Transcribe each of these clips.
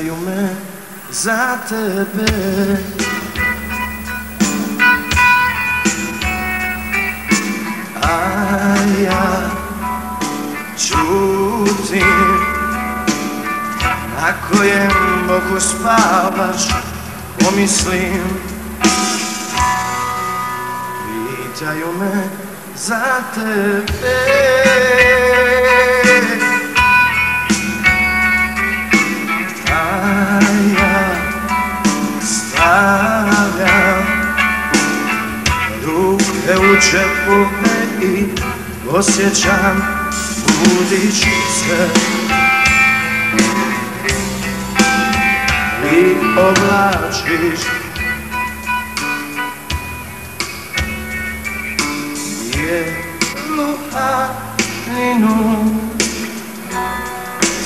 Pitaju me za tebe. A ja čutim Na kojem boku spavaš Pomislim Pitaju me za tebe Ruke u džepove i osjećam budići se I oblačiš. Jednu haljinu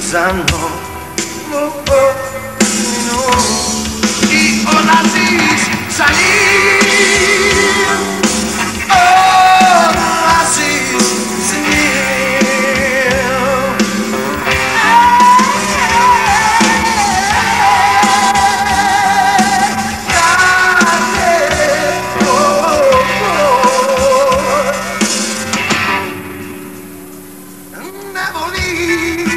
za novu godinu. I odlaziš sa njim never leave.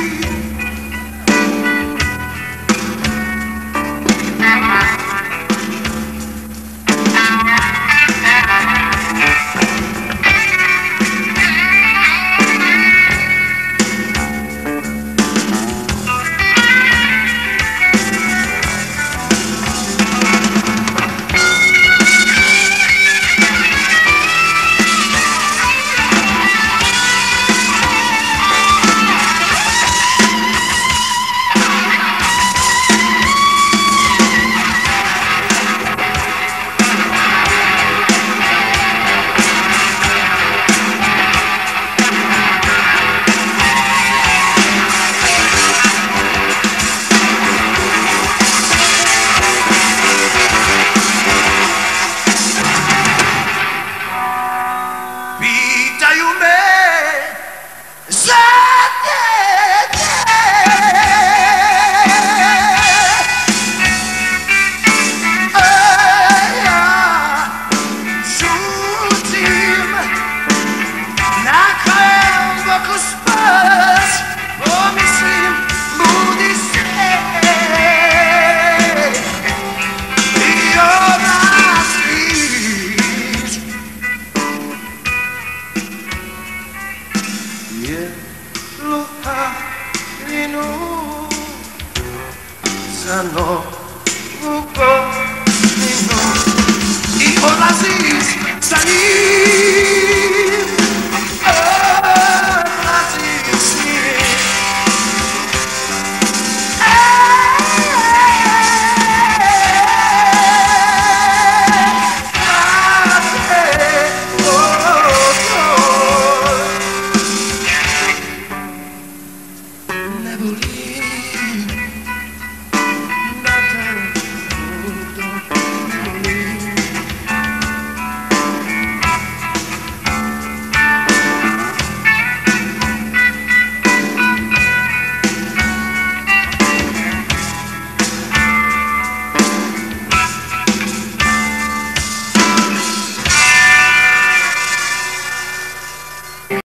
Pitaju me za za novu godinu i odlaziš sa njim